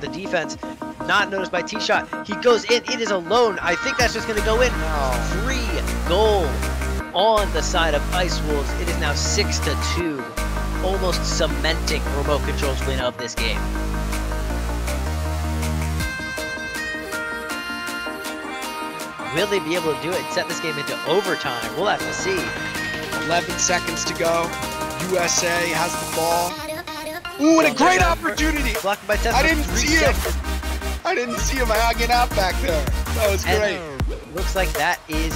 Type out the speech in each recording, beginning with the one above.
The defense not noticed by T-Shot. He goes in. It is alone. I think that's just going to go in. Free goal on the side of Ice Wolves. It is now 6 to 2, almost cementing Remote Control's win of this game. Will they be able to do it and set this game into overtime? We'll have to see. 11 seconds to go. USA has the ball. Ooh, and a great opportunity. Blocked by Tess I didn't see him. I didn't see him hanging out back there. That was great. And looks like that is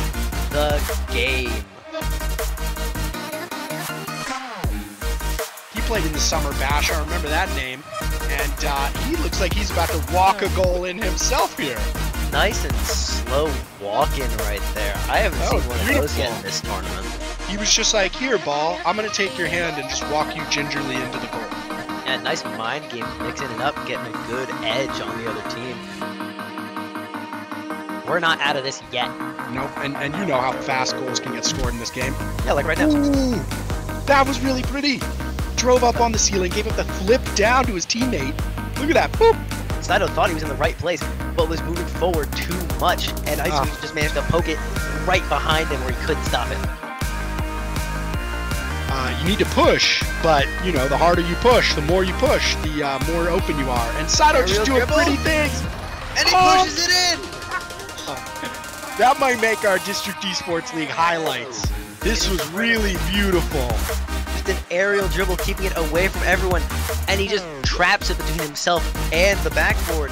the game. He played in the Summer Bash. I remember that name. And uh, he looks like he's about to walk a goal in himself here. Nice and slow walk-in right there. I haven't That seen one of those yet in this tournament. He was just like, here, ball, I'm going to take your hand and just walk you gingerly into the goal. Yeah, nice mind game, mixing it up, getting a good edge on the other team. We're not out of this yet. Nope, and, and you know how fast goals can get scored in this game. Yeah, like right now. Ooh, that was really pretty. Drove up on the ceiling, gave up the flip down to his teammate. Look at that, boop. Saito thought he was in the right place, but was moving forward too much, and Ice Ah. Wolves just managed to poke it right behind him where he couldn't stop it. Uh, you need to push, but you know, the harder you push, the more you push, the uh, more open you are. And Sato Aerial just doing dribble. pretty things. And he Oh. pushes it in! That might make our District Esports League highlights. This was really beautiful. Just an aerial dribble, keeping it away from everyone, and he just traps it between himself and the backboard.